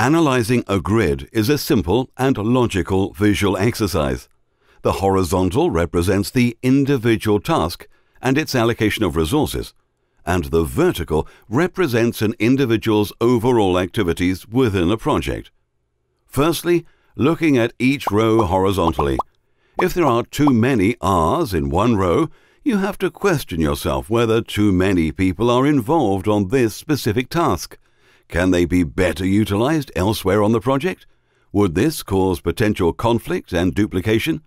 Analyzing a grid is a simple and logical visual exercise. The horizontal represents the individual task and its allocation of resources, and the vertical represents an individual's overall activities within a project. Firstly, looking at each row horizontally. If there are too many R's in one row, you have to question yourself whether too many people are involved on this specific task. Can they be better utilized elsewhere on the project? Would this cause potential conflict and duplication?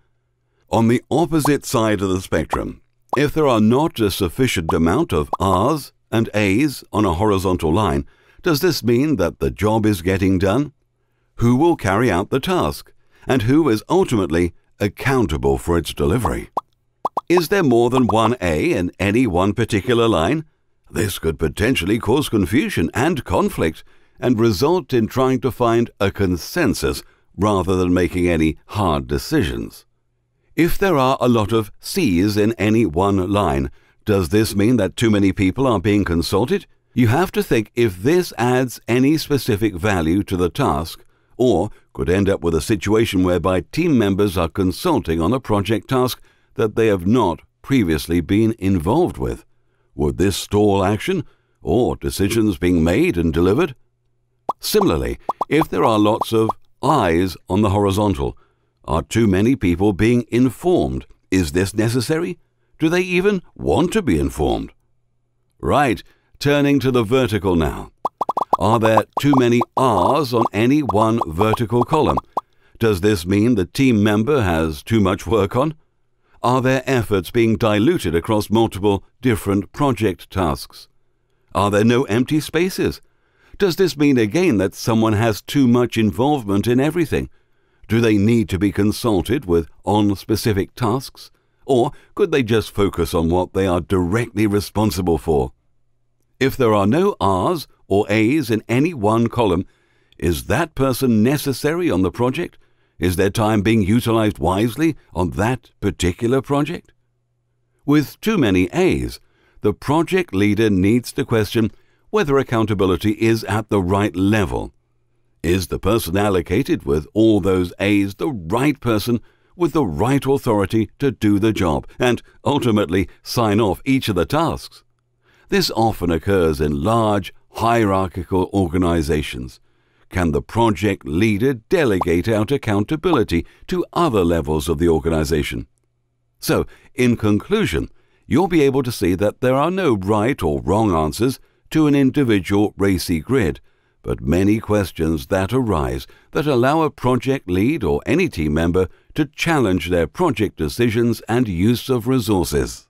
On the opposite side of the spectrum, if there are not a sufficient amount of R's and A's on a horizontal line, does this mean that the job is getting done? Who will carry out the task? And who is ultimately accountable for its delivery? Is there more than one A in any one particular line? This could potentially cause confusion and conflict and result in trying to find a consensus rather than making any hard decisions. If there are a lot of C's in any one line, does this mean that too many people are being consulted? You have to think if this adds any specific value to the task, or could end up with a situation whereby team members are consulting on a project task that they have not previously been involved with. Would this stall action or decisions being made and delivered? Similarly, if there are lots of I's on the horizontal, are too many people being informed? Is this necessary? Do they even want to be informed? Right, turning to the vertical now. Are there too many R's on any one vertical column? Does this mean the team member has too much work on? Are their efforts being diluted across multiple different project tasks? Are there no empty spaces? Does this mean again that someone has too much involvement in everything? Do they need to be consulted with on specific tasks? Or could they just focus on what they are directly responsible for? If there are no R's or A's in any one column, is that person necessary on the project? Is their time being utilized wisely on that particular project? With too many A's, the project leader needs to question whether accountability is at the right level. Is the person allocated with all those A's the right person with the right authority to do the job and ultimately sign off each of the tasks? This often occurs in large, hierarchical organizations. Can the project leader delegate out accountability to other levels of the organization? So, in conclusion, you'll be able to see that there are no right or wrong answers to an individual RACI grid, but many questions that arise that allow a project lead or any team member to challenge their project decisions and use of resources.